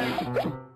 フフ。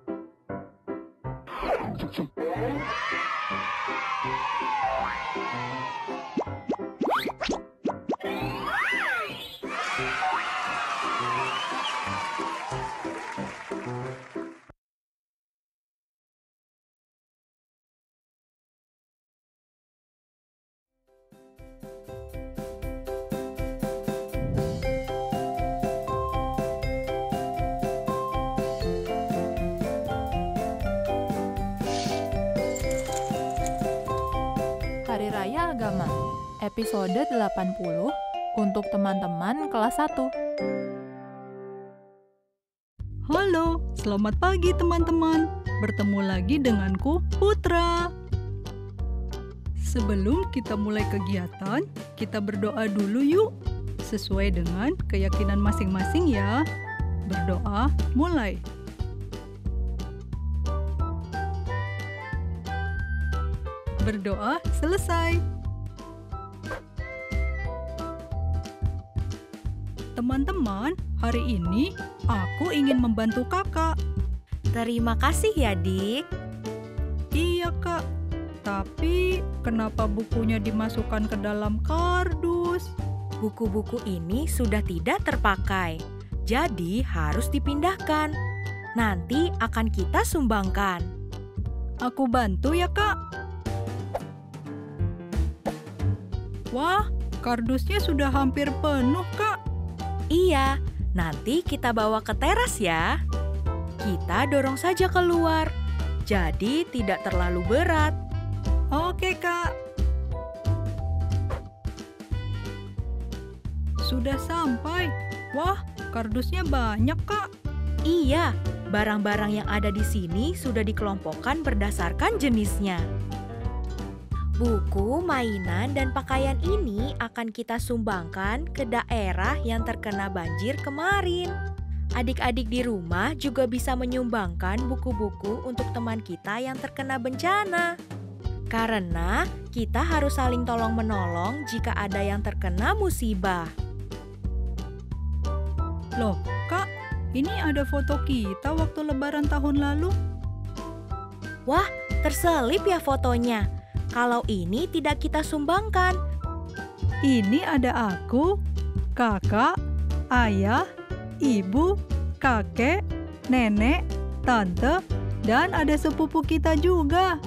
Episode 80 untuk teman-teman kelas 1. Halo, selamat pagi teman-teman. Bertemu lagi denganku, Putra. Sebelum kita mulai kegiatan, kita berdoa dulu yuk. Sesuai dengan keyakinan masing-masing ya. Berdoa mulai. Berdoa selesai. Teman-teman, hari ini aku ingin membantu kakak. Terima kasih ya, Dik. Iya kak, tapi kenapa bukunya dimasukkan ke dalam kardus? Buku-buku ini sudah tidak terpakai, jadi harus dipindahkan. Nanti akan kita sumbangkan. Aku bantu ya kak. Wah, kardusnya sudah hampir penuh kak. Iya, nanti kita bawa ke teras ya. Kita dorong saja keluar, jadi tidak terlalu berat. Oke kak. Sudah sampai. Wah, kardusnya banyak kak. Iya, barang-barang yang ada di sini sudah dikelompokkan berdasarkan jenisnya. Buku, mainan, dan pakaian ini akan kita sumbangkan ke daerah yang terkena banjir kemarin. Adik-adik di rumah juga bisa menyumbangkan buku-buku untuk teman kita yang terkena bencana. Karena kita harus saling tolong-menolong jika ada yang terkena musibah. Loh, kak, ini ada foto kita waktu lebaran tahun lalu. Wah, terselip ya fotonya. Kalau ini tidak kita sumbangkan, Ini ada aku, kakak, ayah, ibu, kakek, nenek, tante, dan ada sepupu kita juga.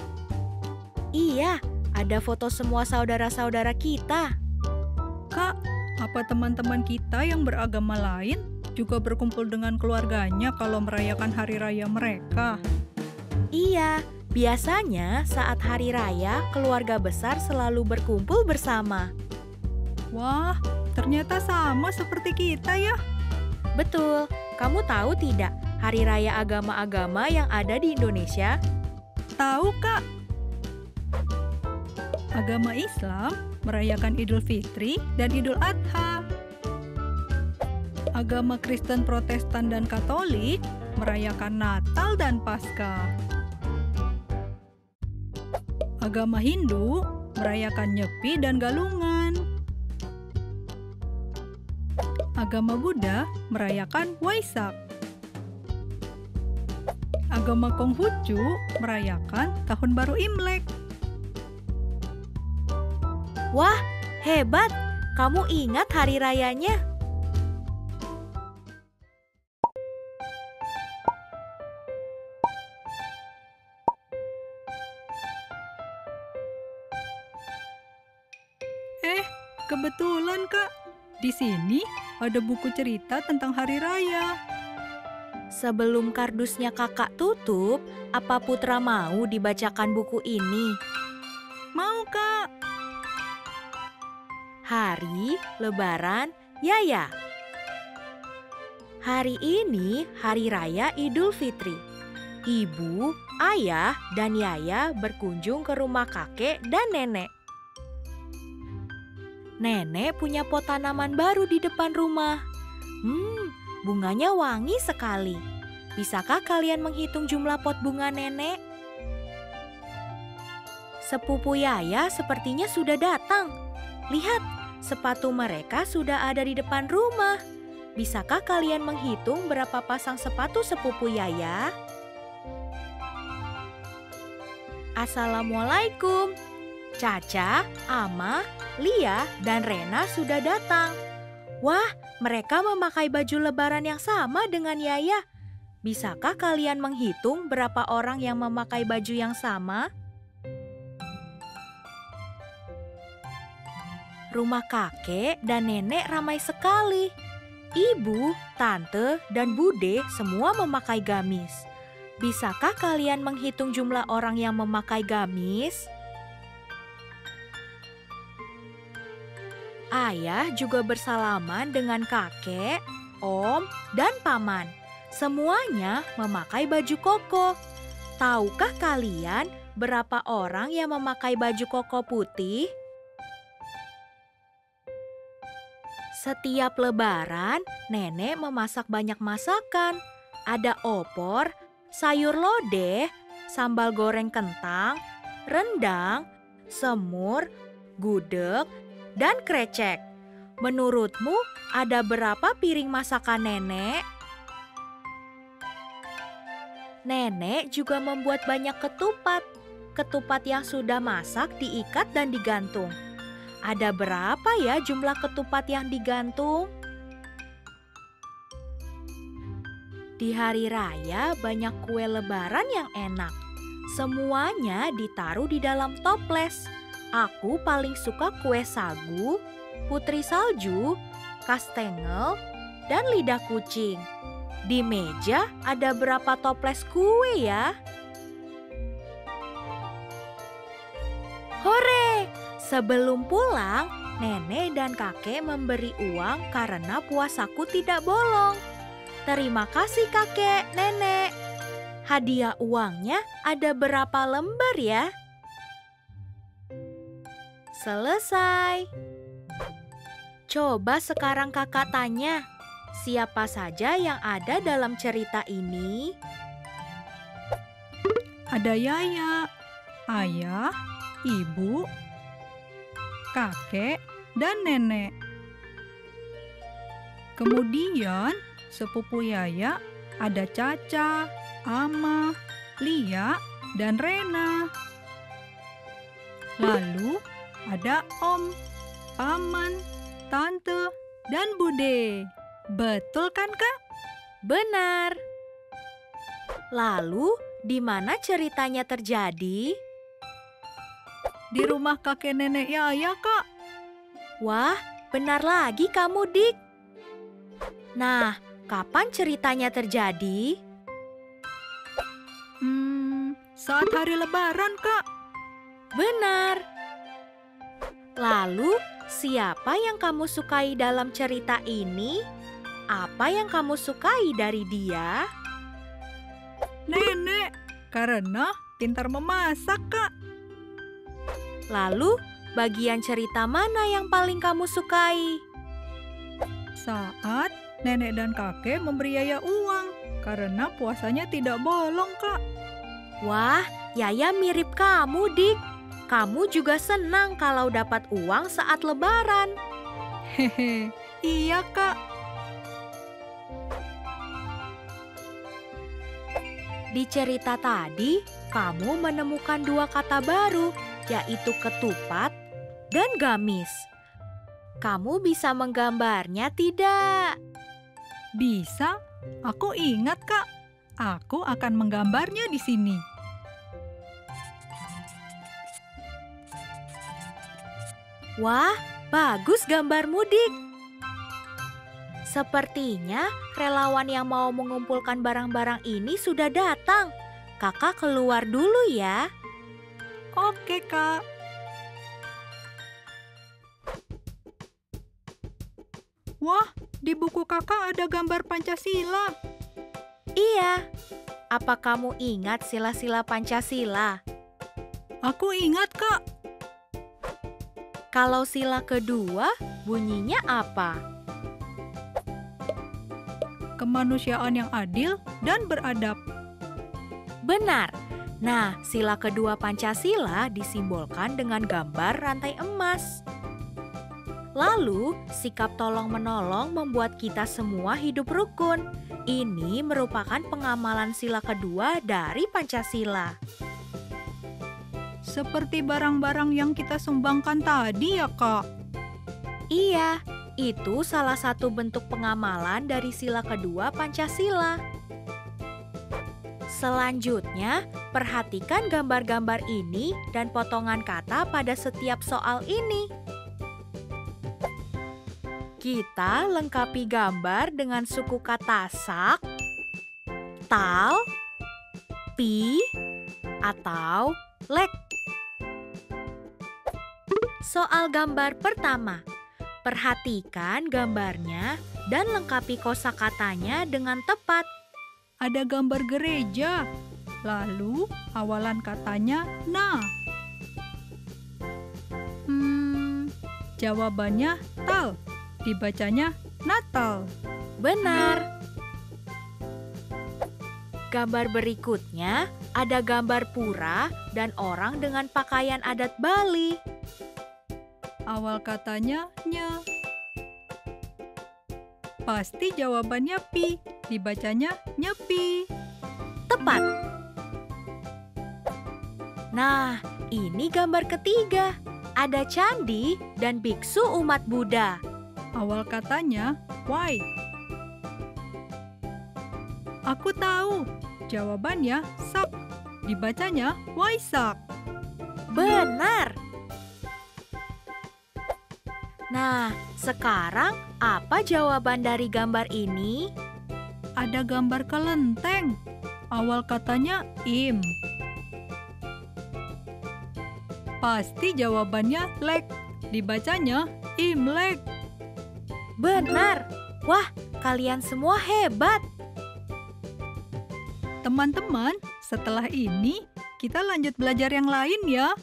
iya, ada foto semua saudara-saudara kita. Kak, apa teman-teman kita yang beragama lain juga berkumpul dengan keluarganya kalau merayakan hari raya mereka? Iya, biasanya saat hari raya keluarga besar selalu berkumpul bersama. Wah, ternyata sama seperti kita ya. Betul, kamu tahu tidak hari raya agama-agama yang ada di Indonesia? Tahu, Kak? Agama Islam merayakan Idul Fitri dan Idul Adha. Agama Kristen Protestan dan Katolik merayakan Natal dan Paskah. Agama Hindu merayakan Nyepi dan Galungan. Agama Buddha merayakan Waisak. Agama Konghucu merayakan Tahun Baru Imlek. Wah, hebat! Kamu ingat hari rayanya? Di sini ada buku cerita tentang hari raya. Sebelum kardusnya kakak tutup, apa Putra mau dibacakan buku ini? Mau Kak? Hari Lebaran Yaya. Hari ini hari raya Idul Fitri. Ibu, ayah, dan Yaya berkunjung ke rumah kakek dan nenek. Nenek punya pot tanaman baru di depan rumah. Hmm, bunganya wangi sekali. Bisakah kalian menghitung jumlah pot bunga nenek? Sepupu Yaya sepertinya sudah datang. Lihat, sepatu mereka sudah ada di depan rumah. bisakah kalian menghitung berapa pasang sepatu sepupu Yaya? Assalamualaikum. Caca, Ama, Lia, dan Rena sudah datang. Wah, mereka memakai baju lebaran yang sama dengan Yaya. Bisakah kalian menghitung berapa orang yang memakai baju yang sama? Rumah kakek dan nenek ramai sekali. Ibu, tante, dan bude semua memakai gamis. Bisakah kalian menghitung jumlah orang yang memakai gamis? Ayah juga bersalaman dengan kakek, om, dan paman. Semuanya memakai baju koko. Tahukah kalian berapa orang yang memakai baju koko putih? Setiap lebaran, nenek memasak banyak masakan. Ada opor, sayur lodeh, sambal goreng kentang, rendang, semur, gudeg, dan krecek. Menurutmu ada berapa piring masakan nenek? Nenek juga membuat banyak ketupat. Ketupat yang sudah masak diikat dan digantung. Ada berapa ya jumlah ketupat yang digantung? Di hari raya banyak kue lebaran yang enak. Semuanya ditaruh di dalam toples. Aku paling suka kue sagu, putri salju, kastengel, dan lidah kucing. Di meja ada berapa toples kue ya? Hore! Sebelum pulang, nenek dan kakek memberi uang karena puasaku tidak bolong. Terima kasih kakek, nenek. Hadiah uangnya ada berapa lembar ya? Selesai. Coba sekarang kakak tanya, siapa saja yang ada dalam cerita ini? Ada Yaya, ayah, ibu, kakek, dan nenek. Kemudian sepupu Yaya ada Caca, Ama, Lia, dan Rena. Lalu ada Om, Paman, Tante, dan Bude. Betul kan kak? Benar. Lalu, di mana ceritanya terjadi? Di rumah kakek nenek Yaya kak. Wah, benar lagi kamu, Dik. Nah, kapan ceritanya terjadi? Hmm, saat hari lebaran kak. Benar. Lalu, siapa yang kamu sukai dalam cerita ini? Apa yang kamu sukai dari dia? Nenek, karena pintar memasak kak. Lalu, bagian cerita mana yang paling kamu sukai? Saat nenek dan kakek memberi Yaya uang karena puasanya tidak bolong kak. Wah, Yaya mirip kamu, Dik. Kamu juga senang kalau dapat uang saat lebaran. Hehe, iya kak. Di cerita tadi, kamu menemukan dua kata baru, yaitu ketupat dan gamis. Kamu bisa menggambarnya tidak? Bisa, aku ingat kak. Aku akan menggambarnya di sini. Wah, bagus gambarmu, Dik. Sepertinya relawan yang mau mengumpulkan barang-barang ini sudah datang. Kakak keluar dulu ya. Oke kak. Wah, di buku kakak ada gambar Pancasila. Iya. Apa kamu ingat sila-sila Pancasila? Aku ingat kak. Kalau sila kedua, bunyinya apa? Kemanusiaan yang adil dan beradab. Benar. Nah, sila kedua Pancasila disimbolkan dengan gambar rantai emas. Lalu, sikap tolong-menolong membuat kita semua hidup rukun. Ini merupakan pengamalan sila kedua dari Pancasila. Seperti barang-barang yang kita sumbangkan tadi ya, Kak. Iya, itu salah satu bentuk pengamalan dari sila kedua Pancasila. Selanjutnya, perhatikan gambar-gambar ini dan potongan kata pada setiap soal ini. Kita lengkapi gambar dengan suku kata sak, tal, pi, atau lek. Soal gambar pertama. Perhatikan gambarnya dan lengkapi kosakatanya dengan tepat. Ada gambar gereja. Lalu awalan katanya na. Hmm, jawabannya tal. Dibacanya Natal. Benar. Gambar berikutnya ada gambar pura dan orang dengan pakaian adat Bali. Awal katanya nya. Pasti jawabannya pi. Dibacanya nyepi. Tepat. Nah, ini gambar ketiga. Ada candi dan biksu umat Buddha. Awal katanya why. Aku tahu. Jawabannya sak. Dibacanya Waisak. Benar. Nah, sekarang apa jawaban dari gambar ini? Ada gambar kelenteng. Awal katanya im. Pasti jawabannya lek. Dibacanya imlek. Benar. Wah, kalian semua hebat. Teman-teman, setelah ini kita lanjut belajar yang lain ya.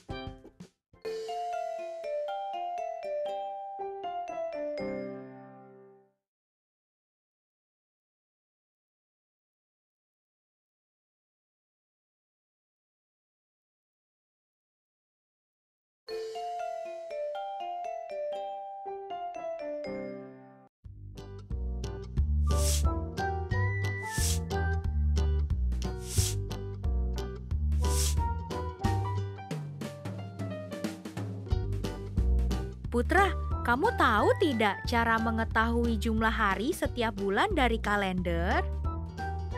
Kamu tahu tidak cara mengetahui jumlah hari setiap bulan dari kalender?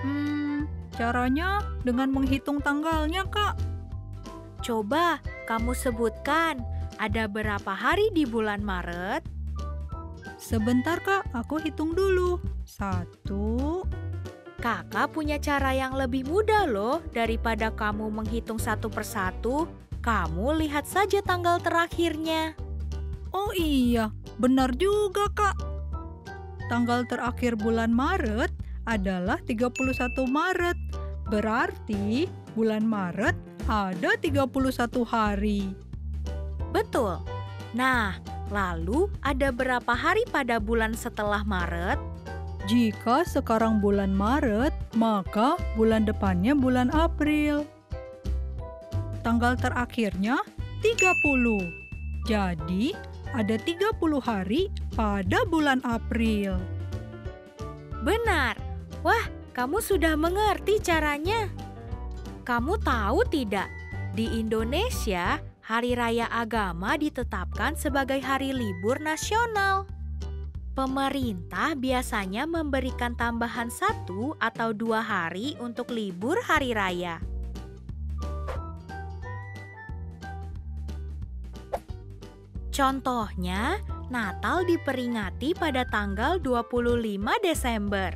Hmm, caranya dengan menghitung tanggalnya, Kak. Coba kamu sebutkan, ada berapa hari di bulan Maret? Sebentar, Kak. Aku hitung dulu. Satu, Kakak punya cara yang lebih mudah loh daripada kamu menghitung satu persatu. Kamu lihat saja tanggal terakhirnya. Oh iya, benar juga kak. Tanggal terakhir bulan Maret adalah 31 Maret. Berarti bulan Maret ada 31 hari. Betul. Nah, lalu ada berapa hari pada bulan setelah Maret? Jika sekarang bulan Maret, maka bulan depannya bulan April. Tanggal terakhirnya 30. Jadi, ada 30 hari pada bulan April. Benar. Wah, kamu sudah mengerti caranya. Kamu tahu tidak? Di Indonesia, Hari Raya Agama ditetapkan sebagai hari libur nasional. Pemerintah biasanya memberikan tambahan satu atau dua hari untuk libur hari raya. Contohnya, Natal diperingati pada tanggal 25 Desember.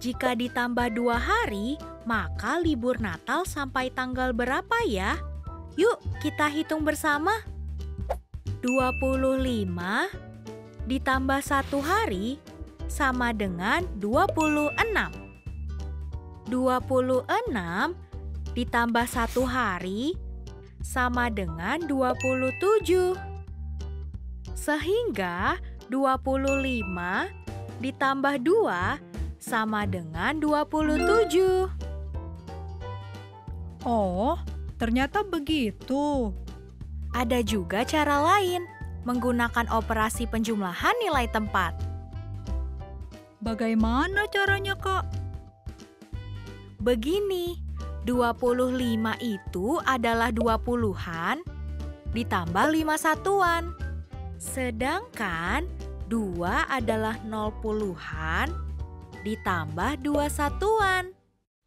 Jika ditambah dua hari, maka libur Natal sampai tanggal berapa ya? Yuk kita hitung bersama. 25 ditambah satu hari sama dengan 26. 26 ditambah satu hari sama dengan 27. Sehingga 25 ditambah 2 sama dengan 27. Oh, ternyata begitu. Ada juga cara lain. menggunakan operasi penjumlahan nilai tempat. Bagaimana caranya, Kak? Begini, 25 itu adalah 20-an ditambah 5 satuan. Sedangkan 2 adalah 0 puluhan ditambah 2 satuan.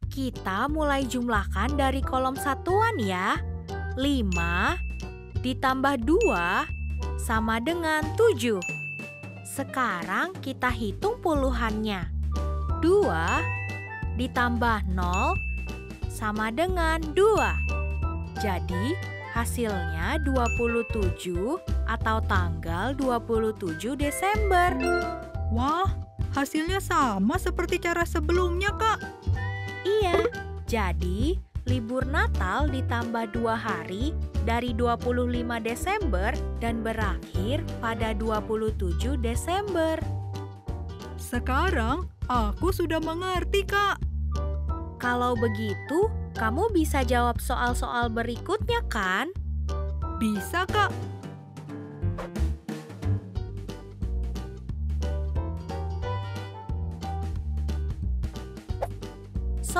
Kita mulai jumlahkan dari kolom satuan ya. 5 ditambah 2 sama dengan 7. Sekarang kita hitung puluhannya. 2 ditambah 0 sama dengan 2. Jadi, hasilnya 27 atau tanggal 27 Desember. Wah, hasilnya sama seperti cara sebelumnya, Kak. Iya, jadi libur Natal ditambah dua hari dari 25 Desember dan berakhir pada 27 Desember. Sekarang aku sudah mengerti, Kak. Kalau begitu, kamu bisa jawab soal-soal berikutnya kan? Bisa, Kak.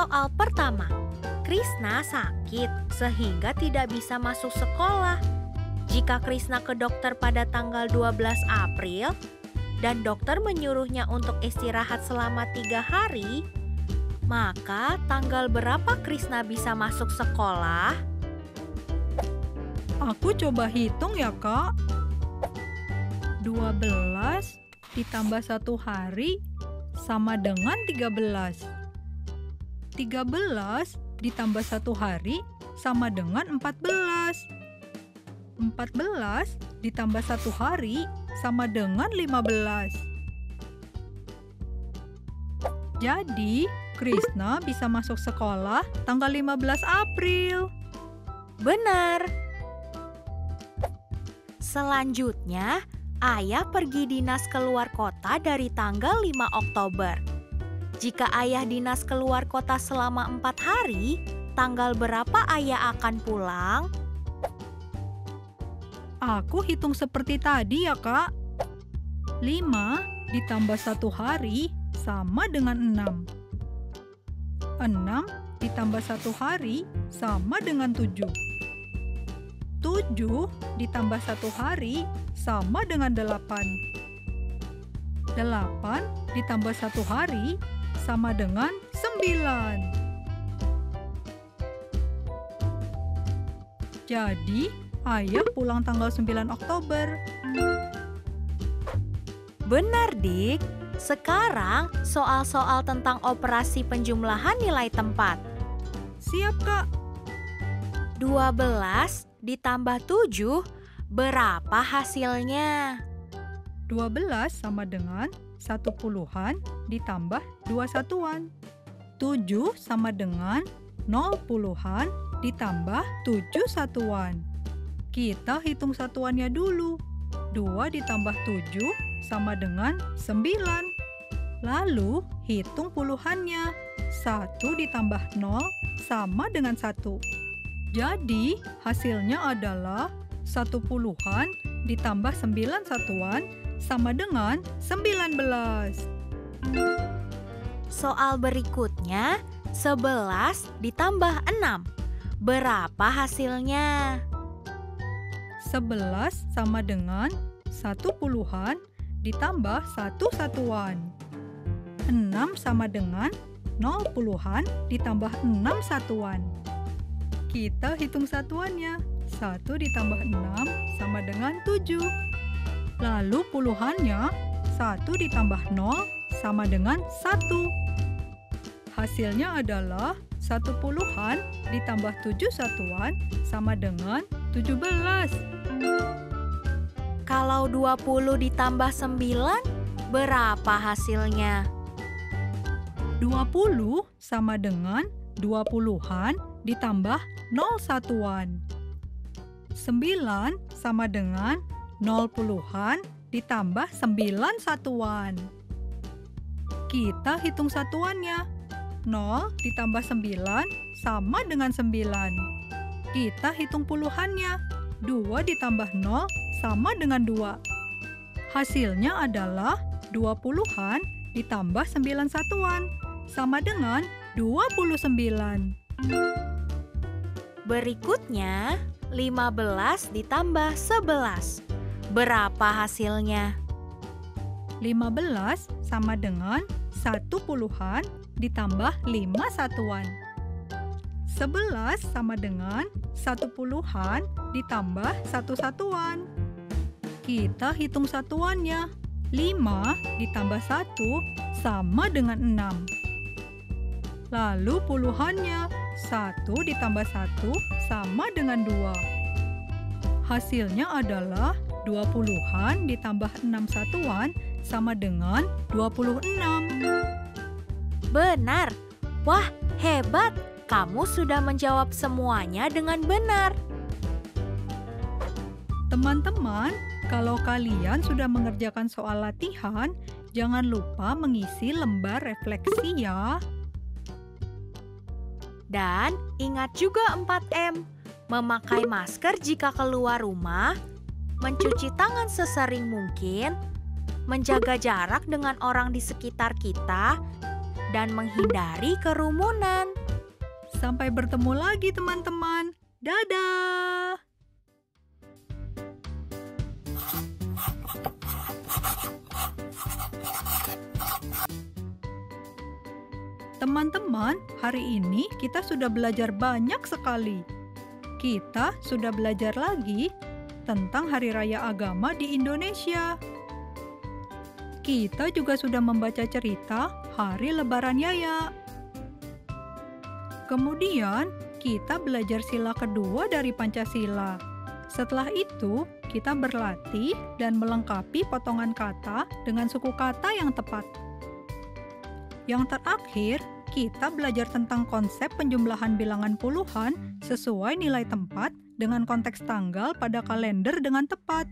Soal pertama, Krishna sakit sehingga tidak bisa masuk sekolah. Jika Krishna ke dokter pada tanggal 12 April dan dokter menyuruhnya untuk istirahat selama tiga hari, maka tanggal berapa Krishna bisa masuk sekolah? Aku coba hitung ya, Kak. 12 ditambah satu hari sama dengan 13. 13 ditambah satu hari sama dengan 14. 14 ditambah satu hari sama dengan 15. Jadi, Krishna bisa masuk sekolah tanggal 15 April. Benar. Selanjutnya, ayah pergi dinas keluar kota dari tanggal 5 Oktober. Jika ayah dinas keluar kota selama empat hari, tanggal berapa ayah akan pulang? Aku hitung seperti tadi ya, Kak. 5 ditambah satu hari sama dengan 6. 6 ditambah satu hari sama dengan 7. 7 ditambah satu hari sama dengan 8. 8 ditambah satu hari sama dengan 9. Jadi, ayah pulang tanggal 9 Oktober. Benar, Dik. Sekarang soal-soal tentang operasi penjumlahan nilai tempat. Siap, Kak. 12 ditambah 7 berapa hasilnya? 12 sama dengan satu puluhan ditambah dua satuan. Tujuh sama dengan nol puluhan ditambah tujuh satuan. Kita hitung satuannya dulu. Dua ditambah tujuh sama dengan sembilan. Lalu hitung puluhannya. Satu ditambah nol sama dengan satu. Jadi hasilnya adalah satu puluhan ditambah sembilan satuan sama dengan 19. Soal berikutnya, 11 ditambah 6. Berapa hasilnya? 11 sama dengan 1 puluhan ditambah 1 satuan. 6 sama dengan 0 puluhan ditambah 6 satuan. Kita hitung satuannya. 1 ditambah 6 sama dengan 7. Lalu puluhannya 1 ditambah 0 sama dengan 1. Hasilnya adalah 1 puluhan ditambah 7 satuan sama dengan 17. Kalau 20 ditambah 9, berapa hasilnya? 20 sama dengan 2 puluhan ditambah 0 satuan. 9 sama dengan 0 puluhan ditambah 9 satuan. Kita hitung satuannya. 0 ditambah 9 sama dengan 9. Kita hitung puluhannya. 2 ditambah 0 sama dengan 2. Hasilnya adalah 2 puluhan ditambah 9 satuan sama dengan 29. Berikutnya, 15 ditambah 11. Berapa hasilnya? 15 sama dengan 1 puluhan ditambah 5 satuan. 11 sama dengan 1 puluhan ditambah 1 satuan. Kita hitung satuannya. 5 ditambah 1 sama dengan 6. Lalu puluhannya 1 ditambah 1 sama dengan 2. Hasilnya adalah 2 puluhan ditambah 6 satuan sama dengan 26. Benar. Wah, hebat. Kamu sudah menjawab semuanya dengan benar. Teman-teman, kalau kalian sudah mengerjakan soal latihan, jangan lupa mengisi lembar refleksi ya. Dan ingat juga 4M. Memakai masker jika keluar rumah, mencuci tangan sesering mungkin, menjaga jarak dengan orang di sekitar kita, dan menghindari kerumunan. Sampai bertemu lagi teman-teman. Dadah! Teman-teman, hari ini kita sudah belajar banyak sekali. Kita sudah belajar lagi tentang Hari Raya Agama di Indonesia. Kita juga sudah membaca cerita Hari Lebaran Yaya. Kemudian, kita belajar sila kedua dari Pancasila. Setelah itu, kita berlatih dan melengkapi potongan kata dengan suku kata yang tepat. Yang terakhir, kita belajar tentang konsep penjumlahan bilangan puluhan sesuai nilai tempat dengan konteks tanggal pada kalender dengan tepat.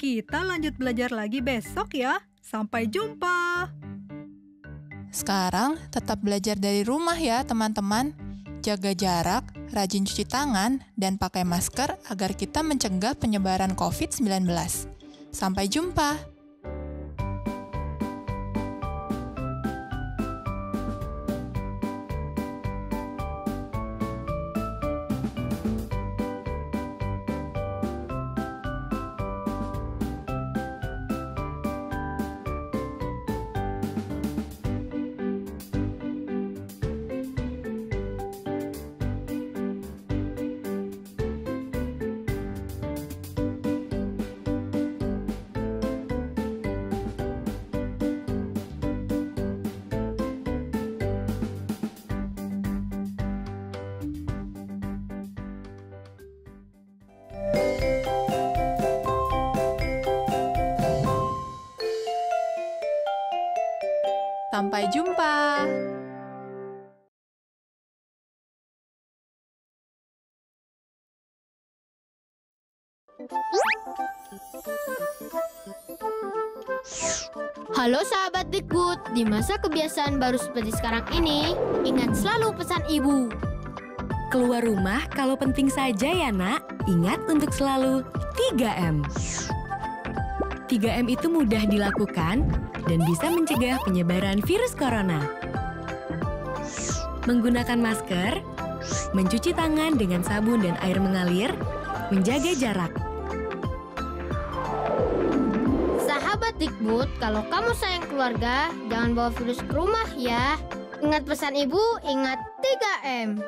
Kita lanjut belajar lagi besok ya. Sampai jumpa. Sekarang tetap belajar dari rumah ya, teman-teman. Jaga jarak, rajin cuci tangan, dan pakai masker agar kita mencegah penyebaran COVID-19. Sampai jumpa. Sampai jumpa. Halo sahabat Dikbud, di masa kebiasaan baru seperti sekarang ini, ingat selalu pesan ibu. Keluar rumah kalau penting saja ya nak, ingat untuk selalu 3M. 3M itu mudah dilakukan dan bisa mencegah penyebaran virus corona. Menggunakan masker, mencuci tangan dengan sabun dan air mengalir, menjaga jarak. Sahabat Dikbud, kalau kamu sayang keluarga, jangan bawa virus ke rumah ya. Ingat pesan ibu, ingat 3M.